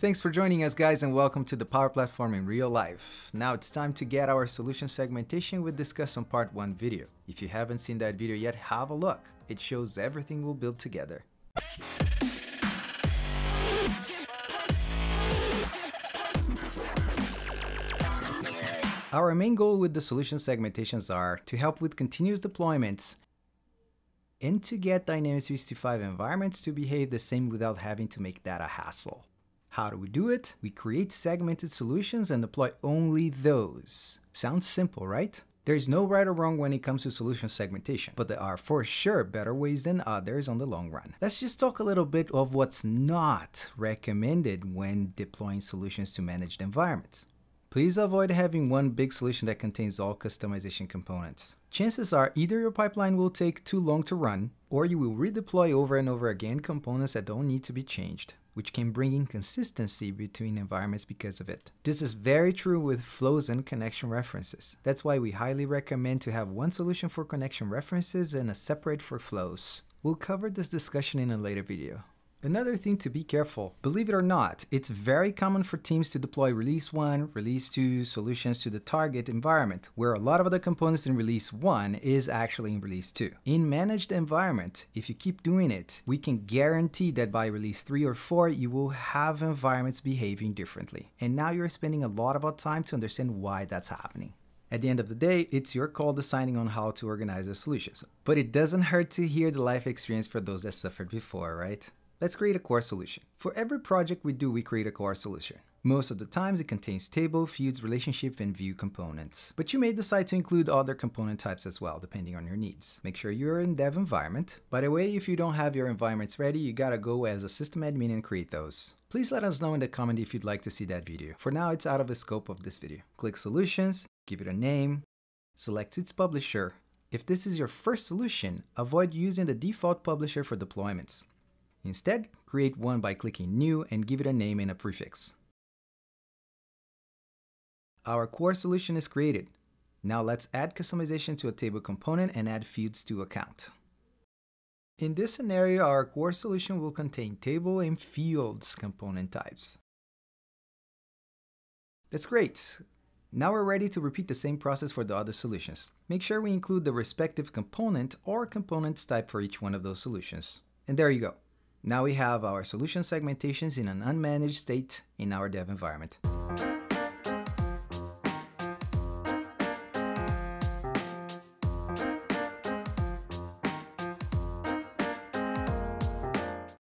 Thanks for joining us guys and welcome to the Power Platform in real life. Now it's time to get our solution segmentation we discussed on part 1 video. If you haven't seen that video yet, have a look. It shows everything we'll build together. Our main goal with the solution segmentations are to help with continuous deployments and to get Dynamics 365 environments to behave the same without having to make that a hassle. How do we do it? We create segmented solutions and deploy only those. Sounds simple, right? There's no right or wrong when it comes to solution segmentation, but there are for sure better ways than others on the long run. Let's just talk a little bit of what's not recommended when deploying solutions to managed environments. Please avoid having one big solution that contains all customization components. Chances are either your pipeline will take too long to run, or you will redeploy over and over again components that don't need to be changed which can bring inconsistency between environments because of it. This is very true with flows and connection references. That's why we highly recommend to have one solution for connection references and a separate for flows. We'll cover this discussion in a later video. Another thing to be careful, believe it or not, it's very common for teams to deploy release 1, release 2 solutions to the target environment, where a lot of the components in release 1 is actually in release 2. In managed environment, if you keep doing it, we can guarantee that by release 3 or 4, you will have environments behaving differently. And now you're spending a lot of time to understand why that's happening. At the end of the day, it's your call deciding on how to organize the solutions. But it doesn't hurt to hear the life experience for those that suffered before, right? Let's create a core solution. For every project we do, we create a core solution. Most of the times it contains table, fields, relationship, and view components. But you may decide to include other component types as well, depending on your needs. Make sure you're in dev environment. By the way, if you don't have your environments ready, you gotta go as a system admin and create those. Please let us know in the comment if you'd like to see that video. For now, it's out of the scope of this video. Click Solutions, give it a name, select its publisher. If this is your first solution, avoid using the default publisher for deployments. Instead, create one by clicking New and give it a name and a prefix. Our core solution is created. Now let's add customization to a table component and add fields to account. In this scenario, our core solution will contain table and fields component types. That's great. Now we're ready to repeat the same process for the other solutions. Make sure we include the respective component or components type for each one of those solutions. And there you go. Now we have our solution segmentations in an unmanaged state in our dev environment.